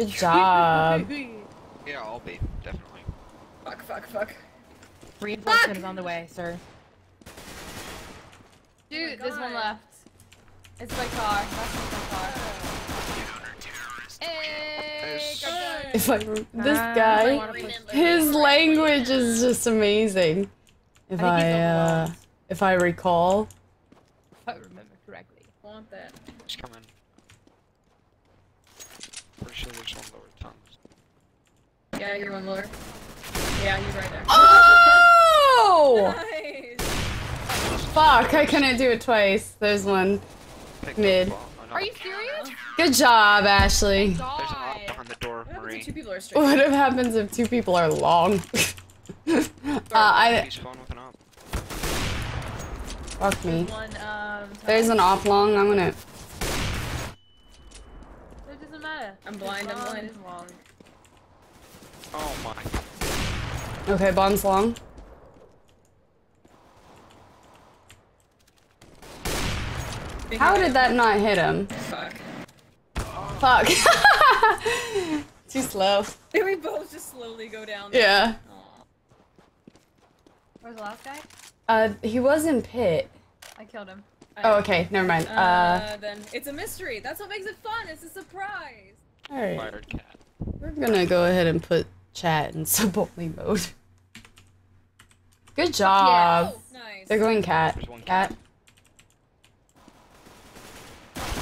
Good job. Yeah, I'll be, definitely. Fuck, fuck, fuck. Reinforcement is on the way, sir. Dude, Oh there's one left. It's my car. That's my car. Hey, There's- got done. If I this guy, his language is just amazing. If I I uh, if I recall, If I remember correctly. Want that. He's coming. Pretty sure there's one lower tongues. Yeah, you're one lower. Yeah, he's right there. oh Nice! fuck! I couldn't do it twice. There's one. Mid. Up, another Are you serious? Good job, Ashley. There's an op behind the door, What happens Marie. if two people are straight? What happens if two people are long? uh, I He's phone with an op. fuck me. One, um. There's an op long. I'm gonna. It doesn't matter. I'm blind, It's I'm long, blind. It's long. Oh my. Okay, bomb's long. How did that not hit him? Fuck. Fuck. Too slow. Did we both just slowly go down? Yeah. Aw. Where's the last guy? Uh, he was in pit. I killed him. Oh, okay. Never mind. Uh, Uh, then it's a mystery. That's what makes it fun. It's a surprise. all right. Fired cat. We're gonna go ahead and put chat in sub-only mode. Good job. Nice. They're going cat. There's one Cat. cat.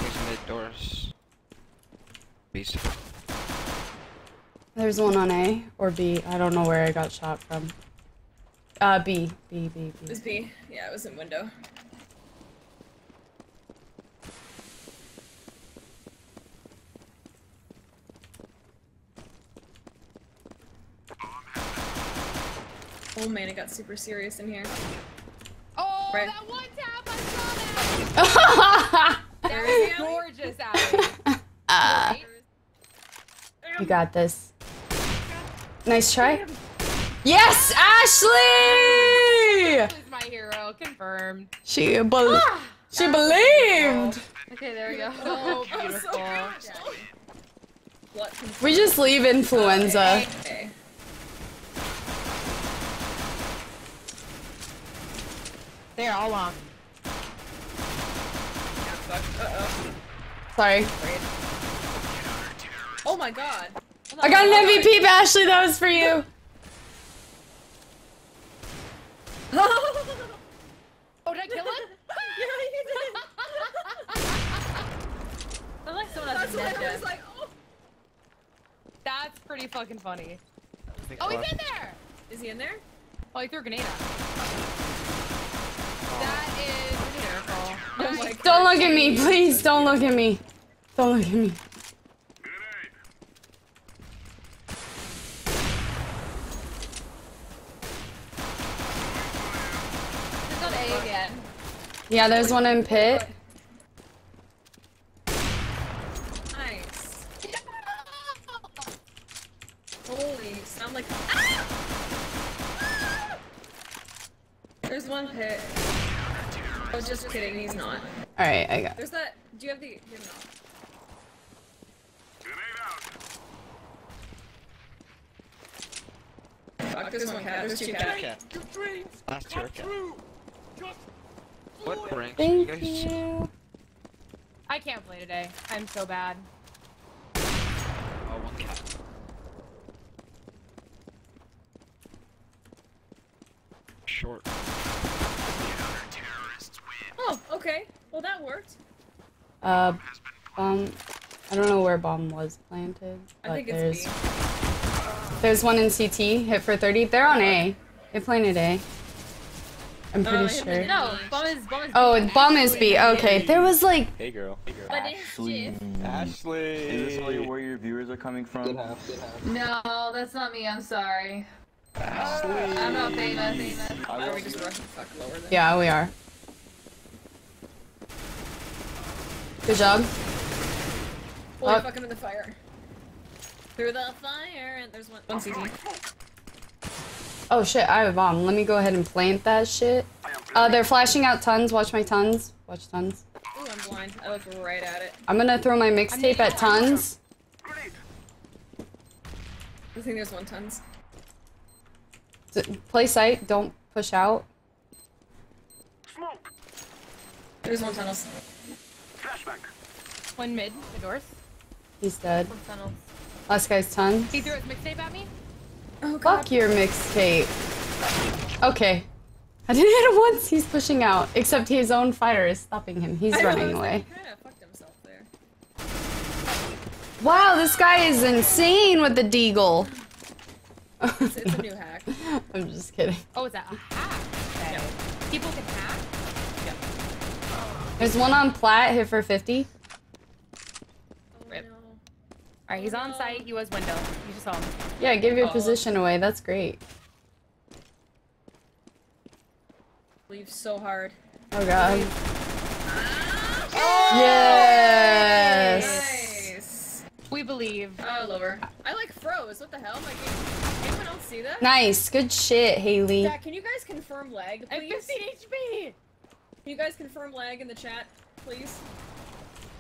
He's mid doors. Beast. There's one on A or B. I don't know where I got shot from. Uh, B. B, B, It was B. B. Yeah, it was in window. Oh man, it got super serious in here. Oh, Right. that one tap! I saw that! There is the alley. Gorgeous, Abby. uh, you got this. Nice try. Yes, Ashley! Who's my hero? Confirmed. She bel she believed. Okay, there we go. Oh, So beautiful. What? We just leave influenza. Okay. They're all long. Yeah, fuck. Uh-oh. Sorry. Oh my god. I got an MVP, Ashley. That was for you. Oh, did I kill it? I like someone That's else's why I was like, oh. That's pretty fucking funny. Oh, he's in there! Is he in there? Oh, he threw a grenade at me. That is. Oh. Don't look at me, please. Don't look at me. Don't look at me. He's on A again. Yeah, there's one in pit. Nice. Holy, sound like. There's one pit. Oh, just kidding, he's not. All right, I got. There's that. Do you have the? You have not. Fuck, there's one cat. There's two cats. Cat. Last two cat. What ranks Thank you you. I can't play today. I'm so bad. Oh, one cat. Short. Oh, okay. Well, that worked. Uh, bomb. I don't know where bomb was planted, I but think there's it's B. there's one in CT. Hit for 30. They're on A. They planted A. I'm Oh, pretty hit sure. No, bomb is bomb is. Oh, B. bomb is B. Okay, there was like Hey girl. Hey girl. But Ashley. Ashley. Is this where your, where your viewers are coming from? No, that's not me. I'm sorry. Ashley. I'm not famous. I Why are love we just fuck lower yeah, we are. Good job. Holy Oh. fuck, I'm in the fire. Through the fire, and there's one. One CT. Oh shit, I have a bomb. Let me go ahead and plant that shit. Uh, they're flashing out tons. Watch my tons. Watch tons. Ooh, I'm blind. I look right at it. I'm gonna throw my mixtape at tons. I think there's one tons. D- Play sight. Don't push out. There's one tunnels. One mid, the doors. He's dead. Last guy's tongue. He threw his mixtape at me. Oh god. Fuck your mixtape. Okay. I didn't hit him once. He's pushing out. Except his own fire is stopping him. He's I know, I running was like, away. He kind fucked himself there. Wow, this guy is insane with the deagle. It's, it's a new hack. I'm just kidding. Oh, is that a hack? Okay. People can hack. There's one on plat hit for 50. Rip. All right, he's on site. He was window. You just saw him. Yeah, give your Oh. position away. That's great. Leave so hard. Oh god. Yes. Nice. We believe. Oh, lower. I like froze. What the hell? Like, anyone else see that? Nice. Good shit, Haley. Yeah, can you guys confirm lag, I have please? 15 HP. Can you guys confirm lag in the chat, please?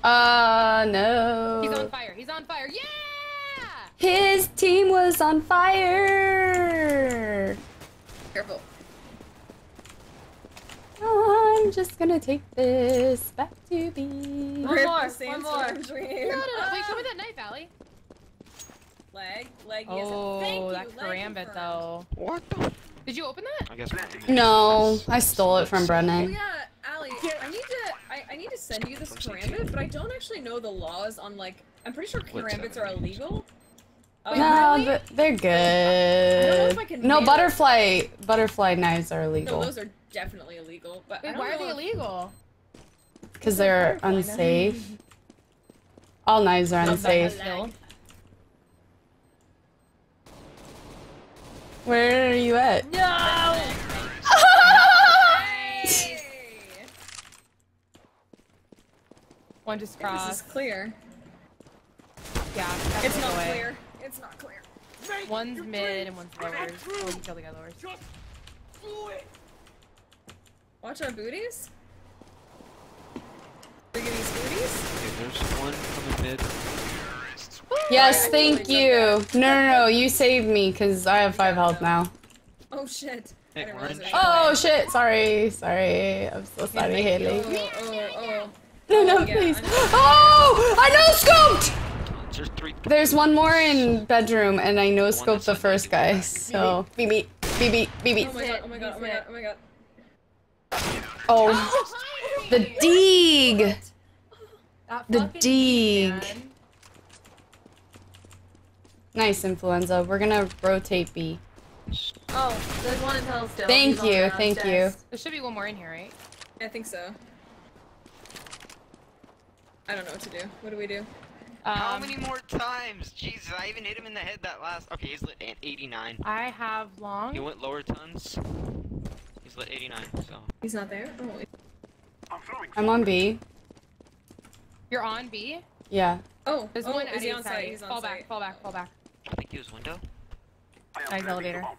Uh, no. He's on fire. He's on fire. Yeah! His team was on fire. Careful. I'm just gonna take this back to B. One Rip more, one more. dream. No, no, no. Wait, show me that knife, Allie. Lag, lag. yes. Thank Oh, you, that lag karambit though. What the? Did you open that? I guess. No, I stole it from Oh yeah, Allie, I need to I, I need to send you this karambit, but I don't actually know the laws on like I'm pretty sure What's karambits are illegal. Um, No, really? but they're know if I good. No, nail it. butterfly butterfly knives are No, illegal those are definitely illegal. But Wait, don't why are they illegal? because they're unsafe. All knives are unsafe. Where are you at? No! One just crossed. This is clear. Yeah, It's not away. clear. It's not clear. One's mid and one's lowers. Oh, he killed the guy lowers. Watch our booties. Look at these booties. Okay, there's one coming mid. Yes, I thank you. No, no, no, you saved me because I have five health now. Oh shit. Hey, didn't realize run. it was Oh shit! Sorry, sorry. I'm so sorry, Haley. Oh, oh, oh. No, no, oh, yeah, please. Oh, I know. Oh, I no scoped. There's three. There's one more in bedroom, and I no that's scoped the first guy. So beep beep beep beep beep beep. Oh my god, oh my god, oh my god, oh my god. Oh, the Deeg. The deeg. man. Nice influenza. We're gonna rotate B. Oh, there's one in tunnel still. Thank He's you, thank you. There should be one more in here, right? I think so. I don't know what to do. What do we do? How Um, many more times? Jesus, I even hit him in the head that last. Okay, he's lit at 89. I have long. He went lower tons. He's lit 89. So He's not there? Oh, wait. I'm on B. You're on B. Yeah. Oh, There's oh, one is at he A on site. site? He's on fall site. back, fall back, fall back. I think he was window. Nice elevator. I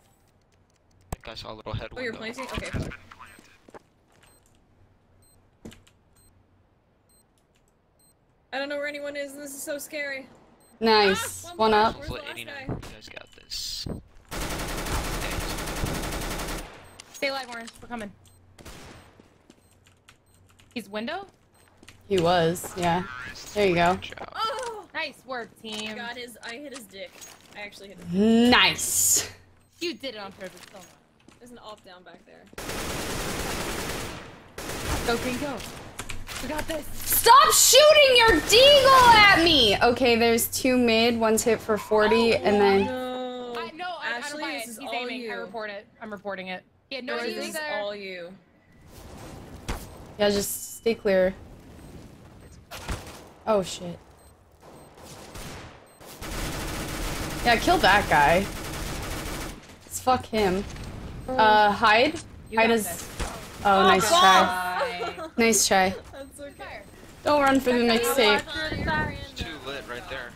think I saw a little head Oh, you're window. planting? Okay. I don't know where anyone is, and this is so scary. Nice. Ah, One more. up. He's Where's the 89. You guys got this. Stay alive, Orange. We're coming. He's window. He was. Yeah. There you go. Oh! Nice work, team. I got his. I hit his dick. I actually hit his. Nice. You did it on purpose. So. There's an off down back there. Go, Green, go. We got this. Stop shooting your deagle at me! Okay, there's two mid, one's hit for 40, and then No. I, no, I, I don't Ashley, buy it. this is He's all aiming. you. I report it. I'm reporting it. He had no This is there. all you. yeah, just stay clear. Oh shit. Yeah, kill that guy. Let's fuck him. Uh, hide. You hide got is. this. Oh, nice try. Nice try. That's okay. Don't run for the mixtape. Two lit right there.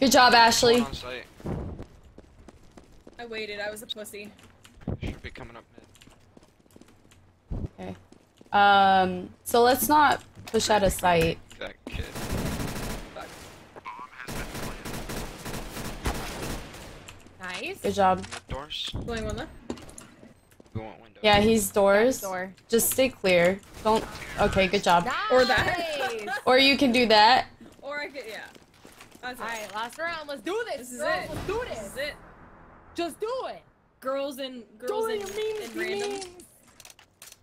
Good job, Ashley. One on site. I waited. I was a pussy. Should be coming up mid. Okay. Um, so let's not push out of sight. That kid. Fuck. Good job. Doors. Playing one left. We want windows. Yeah, he's doors. Door. Just stay clear. Don't. Okay, good job. Or that. Or you can do that. Or I could, yeah. That's it. Alright, last round. Let's do this. This is girls. it. Let's do This this. is it. Just do it. Girls in girls in, in random.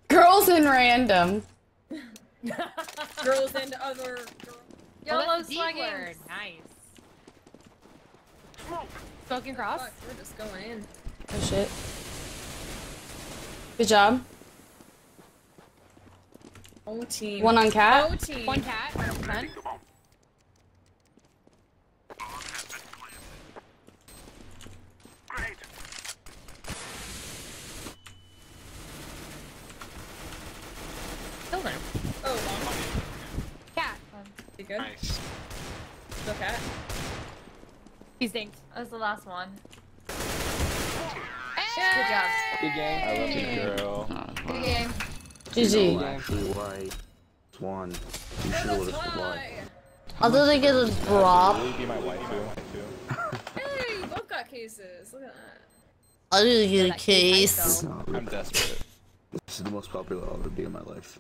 Girls in random. Girls and other. Girl. YOLO Oh, that's the swagging. Nice. Smoking cross. Fuck, we're just going in. Oh shit. Good job. Oh team. One on cat. Oh team. One cat. 100%. Still there. Oh, long. Cat. Um, you good? Nice. Still cat. He's dinked. That was the last one. Good job. Good game. I love you, girl. Oh, Good game. GG. No, actually, why? Swan. You should have let us fly. Other than get a drop. Will you be my wife too? Hey, you both got cases. Look at that. Other than get a case. I'm desperate. This is the most popular I'll ever be in my life.